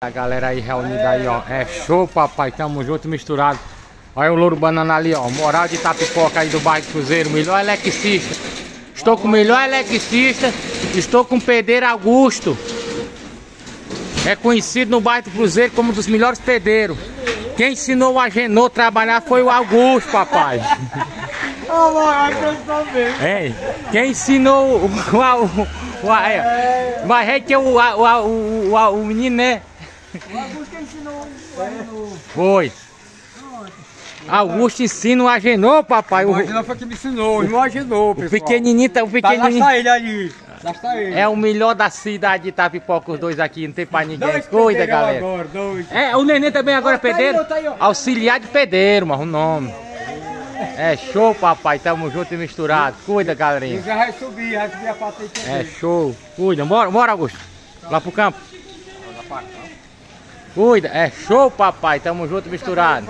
A galera aí reunida aí, ó. É show, papai. Tamo junto, misturado. Olha o louro banana ali, ó. Moral de Tapipoca aí do bairro Cruzeiro. Melhor eletricista. Estou com o melhor eletricista. Estou com o pedreiro Augusto. É conhecido no bairro Cruzeiro como um dos melhores pedreiros. Quem ensinou o Agenor a trabalhar foi o Augusto, papai. É, quem ensinou o, o, o, o, é, é o, o, o, o, o menino, né? O Augusto ensinou o Foi. Augusto ensina o Agenor, papai. O, O Agenor foi que me ensinou, o Agenor, o pessoal. pequenininho, tá- o Tá, lá pequenininho. está ele ali. Lá está ele. É o melhor da cidade de Itapipoca, os dois aqui, não tem pra ninguém. Dois Cuida, galera. Agora, dois. É, o neném também agora é Tá aí, pedreiro. tá aí, ó. Auxiliar de pedreiro, mas o nome. É show, papai. Tamo junto e misturado. Cuida, galerinha. já vai subir, vai subir a patente É show. Cuida. Bora, bora, Augusto. Lá pro campo. Cuida. É show, papai. Tamo junto misturado.